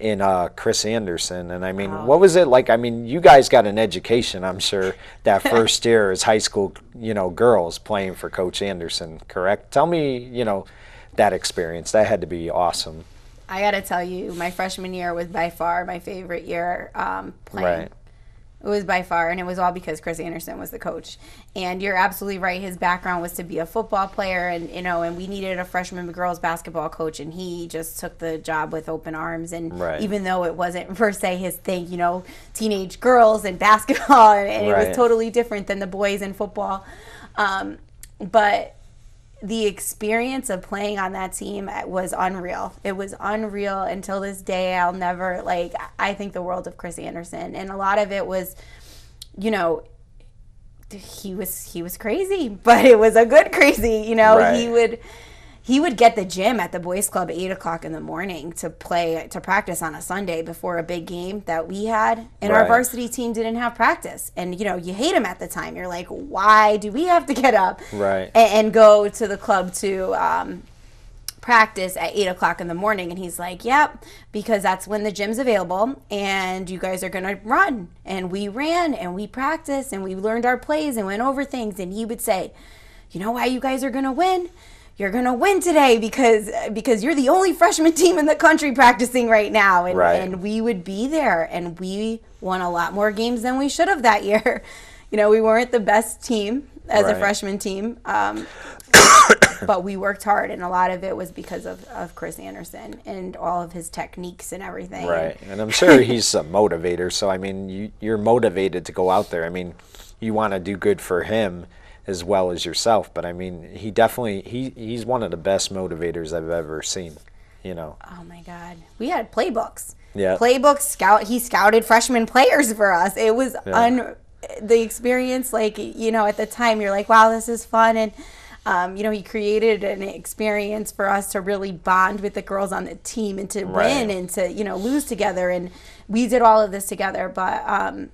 in uh, Chris Anderson. And I mean, wow. what was it like? I mean, you guys got an education, I'm sure, that first year as high school, you know, girls playing for Coach Anderson, correct? Tell me, you know, that experience. That had to be awesome. I got to tell you, my freshman year was by far my favorite year um, playing. Right. It was by far, and it was all because Chris Anderson was the coach. And you're absolutely right. His background was to be a football player, and you know, and we needed a freshman girls basketball coach, and he just took the job with open arms. And right. even though it wasn't per se his thing, you know, teenage girls and basketball, and right. it was totally different than the boys in football. Um, but the experience of playing on that team uh, was unreal. It was unreal until this day. I'll never like. I think the world of Chris Anderson, and a lot of it was, you know, he was he was crazy, but it was a good crazy. You know, right. he would he would get the gym at the boys club at eight o'clock in the morning to play to practice on a sunday before a big game that we had. And right. our varsity team didn't have practice. And you know you hate him at the time. You're like why do we have to get up right. and, and go to the club to um, practice at 8 o'clock in the morning? And he's like yep because that's when the gym's available and you guys are going to run. And we ran and we practiced and we learned our plays and went over things. And he would say you know why you guys are going to win you're gonna win today because because you're the only freshman team in the country practicing right now. And, right. and we would be there and we won a lot more games than we should have that year. You know we weren't the best team as right. a freshman team um, but we worked hard and a lot of it was because of, of chris anderson and all of his techniques and everything. Right. And i'm sure he's a motivator. So i mean you, you're motivated to go out there. I mean you want to do good for him as well as yourself. But I mean, he definitely he he's one of the best motivators I've ever seen. You know. Oh my God, we had playbooks. Yeah. Playbooks scout. He scouted freshman players for us. It was yeah. un the experience. Like you know, at the time, you're like, wow, this is fun and. Um, you know, he created an experience for us to really bond with the girls on the team and to right. win and to, you know, lose together. And we did all of this together. But um,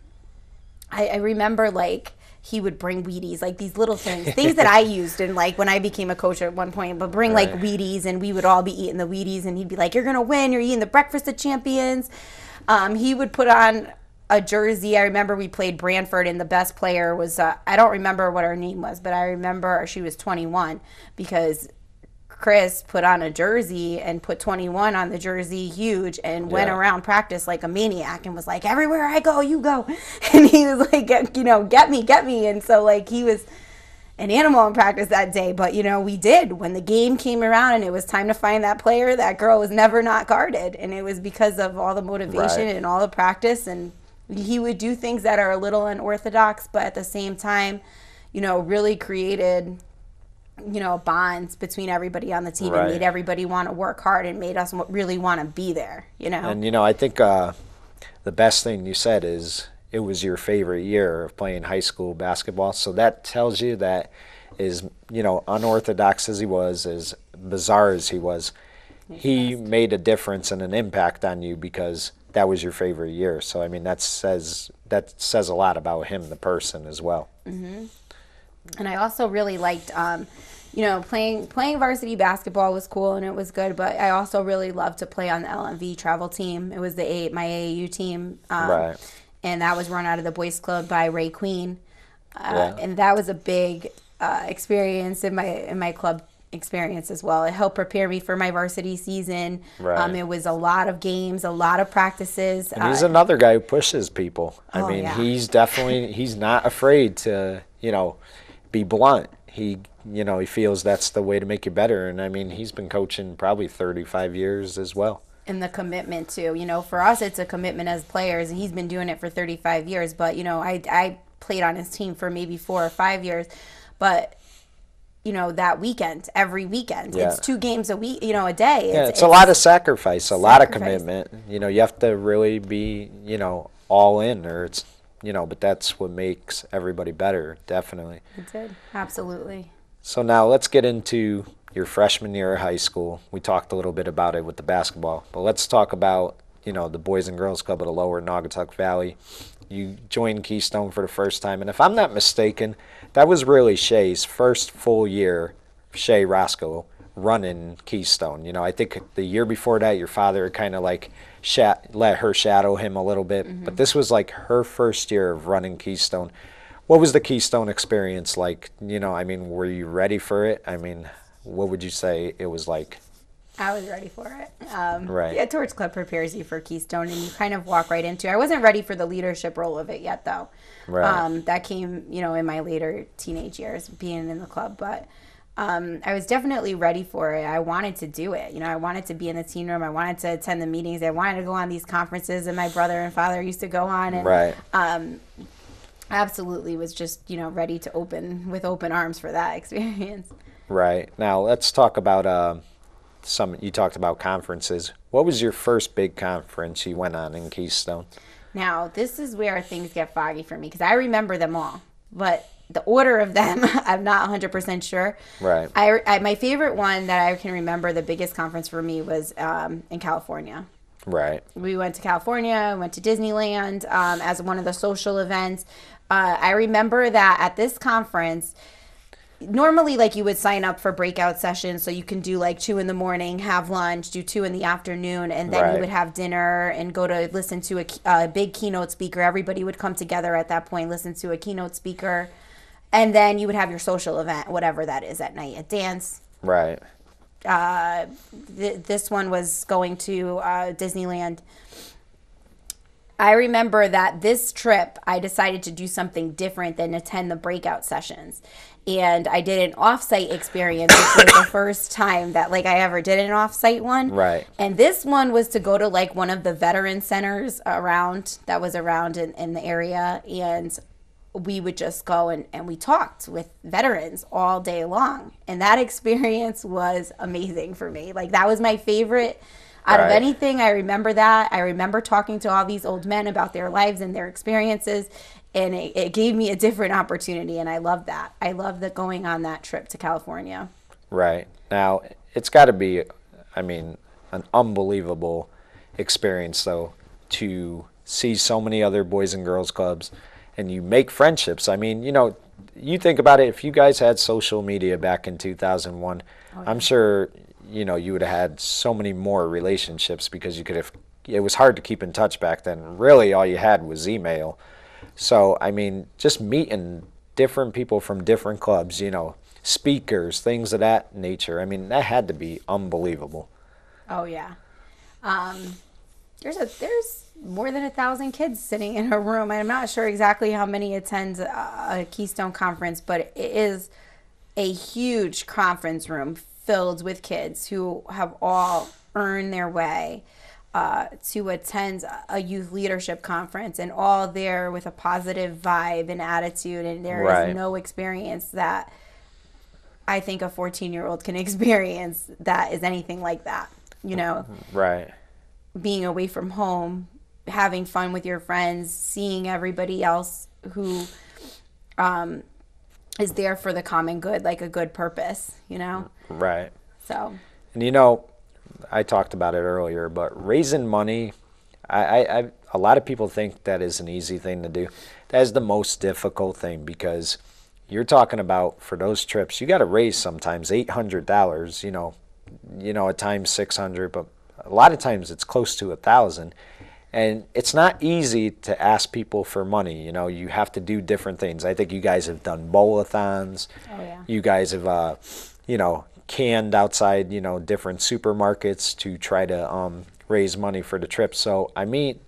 I, I remember like he would bring Wheaties, like these little things, things that I used and like when I became a coach at one point, but bring right. like Wheaties and we would all be eating the Wheaties and he'd be like, You're gonna win, you're eating the breakfast of champions. Um, he would put on a jersey. I remember we played Branford and the best player was uh, I don't remember what her name was, but I remember she was 21 because Chris put on a jersey and put 21 on the jersey, huge, and went around practice like a maniac and was like, everywhere I go, you go. And he was like, get, you know, get me, get me. And so, like, he was, an animal in practice that day, but you know, we did. When the game came around and it was time to find that player, that girl was never not guarded. And it was because of all the motivation right. and all the practice. And he would do things that are a little unorthodox, but at the same time, you know, really created you know bonds between everybody on the team right. and made everybody want to work hard and made us really want to be there you know and you know i think uh, the best thing you said is it was your favorite year of playing high school basketball. So that tells you that is you know unorthodox as he was, as bizarre as he was, he made a difference and an impact on you because that was your favorite year. So I mean that says that says a lot about him, the person as well. Mm-hmm. And I also really liked. Um, you know, playing playing varsity basketball was cool and it was good, but I also really loved to play on the LNV travel team. It was the a, my AAU team. Um, right and that was run out of the boys club by Ray Queen, uh, yeah. and that was a big uh, experience in my in my club experience as well. It helped prepare me for my varsity season. Right. Um, it was a lot of games, a lot of practices. And he's uh, another guy who pushes people. I oh, mean, yeah. he's definitely he's not afraid to you know be blunt. He you know he feels that's the way to make you better. And I mean, he's been coaching probably 35 years as well and the commitment to you know for us it's a commitment as players and he's been doing it for 35 years but you know i i played on his team for maybe four or five years but you know that weekend every weekend yeah. it's two games a week you know a day it's, yeah, it's, it's a lot of sacrifice a sacrifice. lot of commitment you know you have to really be you know all in or it's you know but that's what makes everybody better definitely it did absolutely so now let's get into your freshman year of high school. We talked a little bit about it with the basketball, but let's talk about you know the Boys and Girls Club of the Lower Naugatuck Valley. You joined Keystone for the first time, and if I'm not mistaken, that was really Shay's first full year. Shay Roscoe running Keystone. You know, I think the year before that, your father kind of like shat, let her shadow him a little bit, mm-hmm. but this was like her first year of running Keystone. What was the Keystone experience like? You know, I mean, were you ready for it? I mean, what would you say it was like? I was ready for it. Um, right. Yeah, Torch Club prepares you for Keystone, and you kind of walk right into. it. I wasn't ready for the leadership role of it yet, though. Right. Um, that came, you know, in my later teenage years, being in the club. But um, I was definitely ready for it. I wanted to do it. You know, I wanted to be in the team room. I wanted to attend the meetings. I wanted to go on these conferences that my brother and father used to go on. And, right. Um, absolutely was just you know ready to open with open arms for that experience. Right. Now let's talk about uh, some. You talked about conferences. What was your first big conference you went on in Keystone? Now this is where things get foggy for me because I remember them all, but the order of them I'm not 100% sure. Right. I, I, my favorite one that I can remember, the biggest conference for me was um, in California. Right. We went to California, went to Disneyland um, as one of the social events. Uh, I remember that at this conference normally like you would sign up for breakout sessions so you can do like two in the morning have lunch do two in the afternoon and then right. you would have dinner and go to listen to a, a, big keynote speaker. Everybody would come together at that point listen to a keynote speaker and then you would have your social event whatever that is at night a dance. Right. Uh, th- this one was going to uh, disneyland I remember that this trip, I decided to do something different than attend the breakout sessions and I did an offsite experience, which was the first time that like I ever did an offsite one. Right. And this one was to go to like one of the veteran centers around that was around in, in the area and we would just go and, and we talked with veterans all day long. And that experience was amazing for me. Like that was my favorite out right. of anything. I remember that. I remember talking to all these old men about their lives and their experiences and it, it gave me a different opportunity and i love that i love that going on that trip to california right now it's got to be i mean an unbelievable experience though to see so many other boys and girls clubs and you make friendships i mean you know you think about it if you guys had social media back in 2001 oh, yeah. i'm sure you know you would have had so many more relationships because you could have it was hard to keep in touch back then really all you had was email so, I mean, just meeting different people from different clubs, you know, speakers, things of that nature. I mean, that had to be unbelievable. Oh yeah. Um, there's a there's more than a thousand kids sitting in a room. I'm not sure exactly how many attend a, a Keystone conference, but it is a huge conference room filled with kids who have all earned their way uh, to attend a youth leadership conference and all there with a positive vibe and attitude and there right. is no experience that I think a 14 year old can experience that is anything like that you know right being away from home having fun with your friends seeing everybody else who um, is there for the common good like a good purpose you know right so and you know I talked about it earlier, but raising money, I, I, a lot of people think that is an easy thing to do. That is the most difficult thing because you're talking about for those trips, you got to raise sometimes eight hundred dollars. You know, you know at times six hundred, but a lot of times it's close to a thousand. And it's not easy to ask people for money. You know, you have to do different things. I think you guys have done bowl-a-thons. Oh, yeah. You guys have, uh, you know, canned outside, you know, different supermarkets to try to um, raise money for the trip. So, I mean,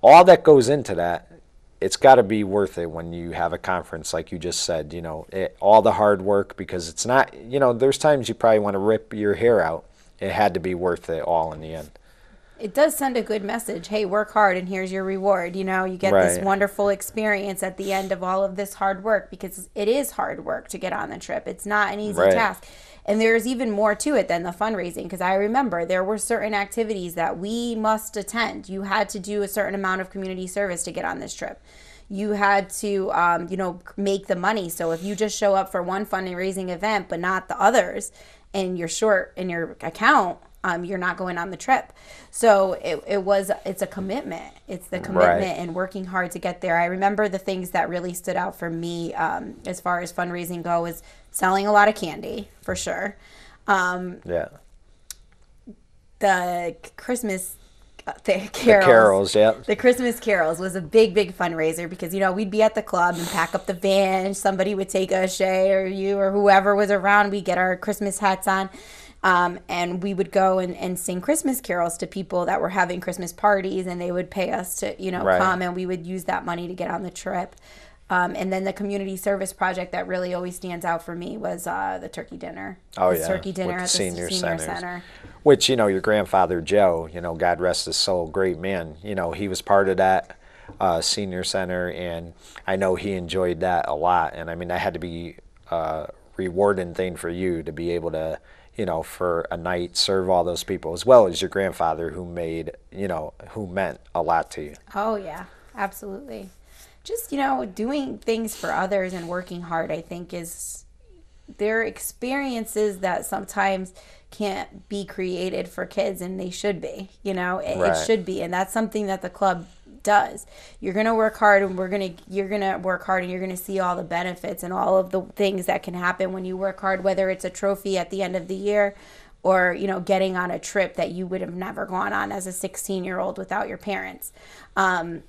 all that goes into that, it's got to be worth it when you have a conference, like you just said, you know, it, all the hard work because it's not, you know, there's times you probably want to rip your hair out. It had to be worth it all in the end it does send a good message. Hey, work hard and here's your reward. You know, you get right. this wonderful experience at the end of all of this hard work because it is hard work to get on the trip. It's not an easy right. task. And there's even more to it than the fundraising because I remember there were certain activities that we must attend. You had to do a certain amount of community service to get on this trip. You had to, um, you know, make the money. So if you just show up for one fundraising event but not the others, and you're short in your account, um, you're not going on the trip. So it, it was, it's a commitment. It's the commitment right. and working hard to get there. I remember the things that really stood out for me um, as far as fundraising go is selling a lot of candy for sure. Um, yeah. The Christmas uh, the carols, the carols, yeah. The Christmas carols was a big, big fundraiser because you know we'd be at the club and pack up the van. Somebody would take a Shay or you or whoever was around. We get our Christmas hats on, um, and we would go and, and sing Christmas carols to people that were having Christmas parties, and they would pay us to you know right. come, and we would use that money to get on the trip. Um, and then the community service project that really always stands out for me was uh, the turkey dinner. Oh the yeah, turkey dinner at the senior, senior center. Which you know, your grandfather Joe, you know, God rest his soul, great man. You know, he was part of that uh, senior center, and I know he enjoyed that a lot. And I mean, that had to be a rewarding thing for you to be able to, you know, for a night serve all those people as well as your grandfather who made, you know, who meant a lot to you. Oh yeah, absolutely just you know doing things for others and working hard i think is there are experiences that sometimes can't be created for kids and they should be you know it, right. it should be and that's something that the club does. You're going to work hard and we're going to you're going to work hard and you're going to see all the benefits and all of the things that can happen when you work hard whether it's a trophy at the end of the year or you know getting on a trip that you would have never gone on as a 16 year old without your parents. Um,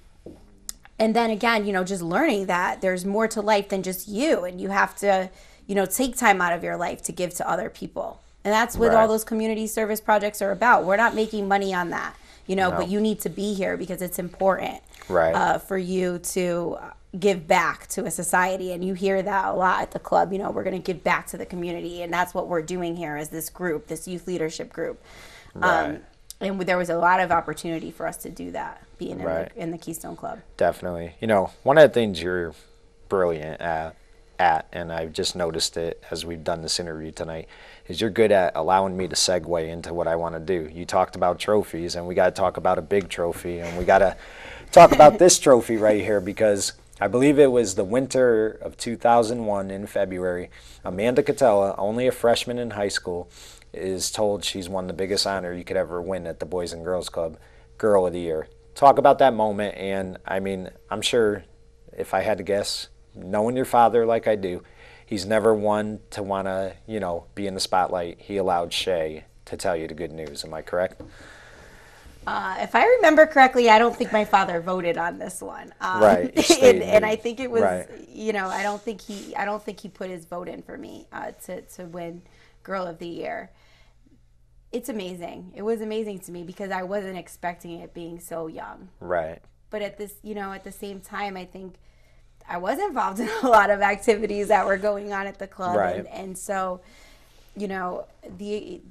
and then again you know just learning that there's more to life than just you and you have to you know take time out of your life to give to other people. And that's what right. all those community service projects are about. We're not making money on that you know no. but you need to be here because it's important right uh, for you to give back to a society and you hear that a lot at the club you know we're going to give back to the community and that's what we're doing here as this group this youth leadership group right. um, and there was a lot of opportunity for us to do that being in, right. the, in the Keystone Club. Definitely. You know, one of the things you're brilliant at, at, and I've just noticed it as we've done this interview tonight, is you're good at allowing me to segue into what I want to do. You talked about trophies, and we got to talk about a big trophy, and we got to talk about this trophy right here because I believe it was the winter of 2001 in February. Amanda Cotella, only a freshman in high school, is told she's won the biggest honor you could ever win at the Boys and Girls Club, Girl of the Year. Talk about that moment, and I mean, I'm sure if I had to guess, knowing your father like I do, he's never one to want to, you know, be in the spotlight. He allowed Shay to tell you the good news. Am I correct? Uh, if I remember correctly, I don't think my father voted on this one. Um, right. and, and, I think it was, right. you know, I don't think he, I don't think he put his vote in for me uh, to to win Girl of the Year it's amazing. It was amazing to me because I wasn't expecting it being so young. Right. But at this, you know, at the same time, I think I was involved in a lot of activities that were going on at the club, right. and, and so, you know, the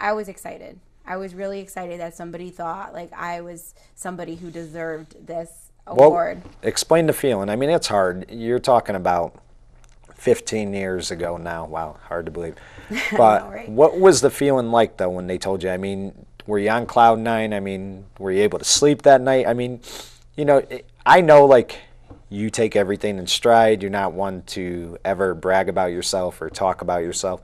I was excited. I was really excited that somebody thought like I was somebody who deserved this award. Well, explain the feeling. I mean, it's hard. You're talking about 15 years ago now. Wow, hard to believe. But know, right? what was the feeling like though when they told you? I mean, were you on cloud nine? I mean, were you able to sleep that night? I mean, you know, I know like you take everything in stride. You're not one to ever brag about yourself or talk about yourself.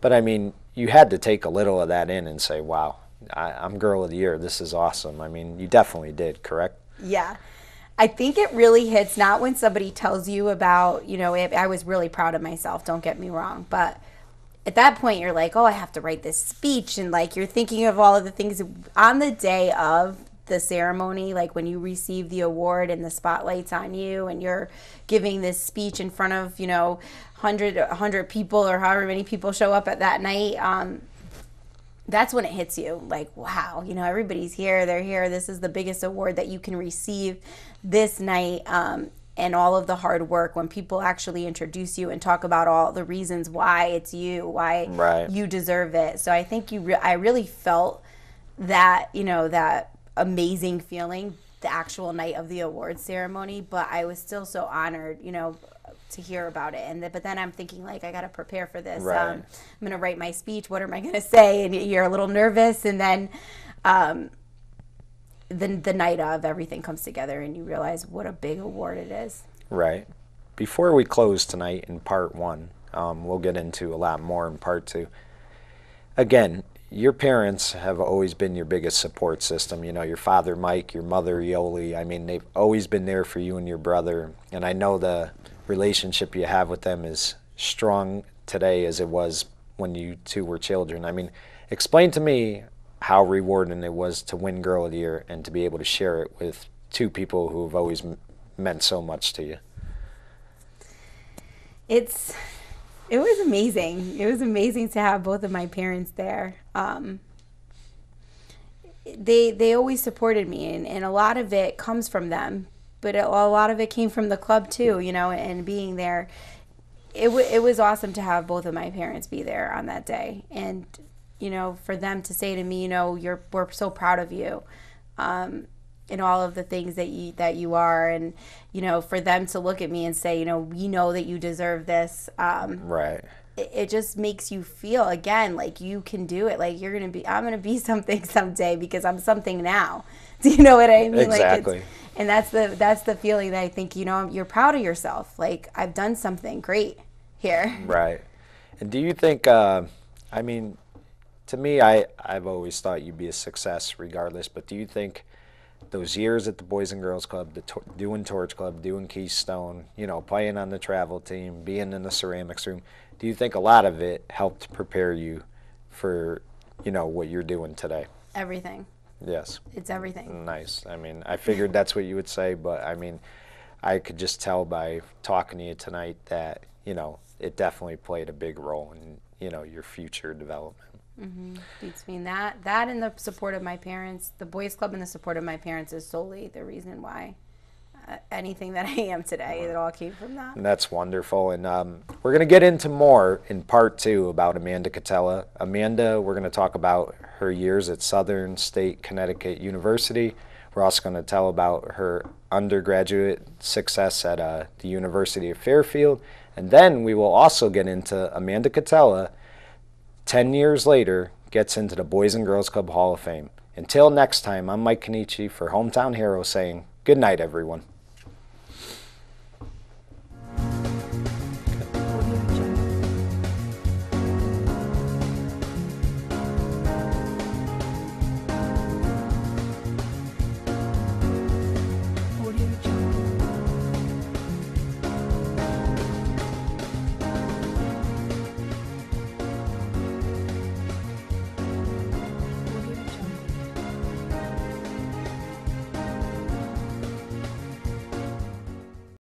But I mean, you had to take a little of that in and say, wow, I, am girl of the year. This is awesome. I mean, you definitely did, correct? Yeah. I think it really hits not when somebody tells you about, you know, it, I was really proud of myself, don't get me wrong, but at that point you're like, oh, I have to write this speech. And like you're thinking of all of the things on the day of the ceremony, like when you receive the award and the spotlight's on you and you're giving this speech in front of, you know, 100, 100 people or however many people show up at that night. Um, that's when it hits you like wow you know everybody's here they're here this is the biggest award that you can receive this night um, and all of the hard work when people actually introduce you and talk about all the reasons why it's you why right. you deserve it so i think you re- i really felt that you know that amazing feeling the actual night of the award ceremony but i was still so honored you know to hear about it. And the, but then i'm thinking like i got to prepare for this right. um, i'm going to write my speech what am i going to say? And you're a little nervous and then um, the, the night of everything comes together and you realize what a big award it is. Right. Before we close tonight in part one um, we'll get into a lot more in part two. Again your parents have always been your biggest support system. You know, your father, Mike, your mother, Yoli. I mean, they've always been there for you and your brother. And I know the relationship you have with them is strong today as it was when you two were children. I mean, explain to me how rewarding it was to win Girl of the Year and to be able to share it with two people who have always m- meant so much to you. It's it was amazing. It was amazing to have both of my parents there. Um, they they always supported me, and, and a lot of it comes from them but it, a lot of it came from the club too, you know, and being there. It, w- it was awesome to have both of my parents be there on that day. And, you know, for them to say to me, you know, you're, we're so proud of you. Um, in all of the things that you that you are and you know for them to look at me and say you know we know that you deserve this um, right it, it, just makes you feel again like you can do it like you're gonna be i'm gonna be something someday because i'm something now do you know what i mean exactly like and that's the that's the feeling that I think you know you're proud of yourself. Like I've done something great here. Right. And do you think? Uh, I mean, to me, I I've always thought you'd be a success regardless. But do you think? Those years at the Boys and Girls Club, the to- doing Torch Club, doing Keystone, you know, playing on the travel team, being in the ceramics room, do you think a lot of it helped prepare you for, you know, what you're doing today? Everything. Yes. It's everything. Nice. I mean, I figured that's what you would say, but I mean, I could just tell by talking to you tonight that, you know, it definitely played a big role in, you know, your future development. Mm-hmm. Between that, that and the support of my parents, the boys club and the support of my parents is solely the reason why anything that I am today. It all came from that. And that's wonderful. And um, we're going to get into more in part two about Amanda Cotella. Amanda, we're going to talk about her years at Southern State Connecticut University. We're also going to tell about her undergraduate success at uh, the University of Fairfield. And then we will also get into Amanda Cotella, 10 years later, gets into the Boys and Girls Club Hall of Fame. Until next time, I'm Mike Kenichi for Hometown Hero saying good night, everyone.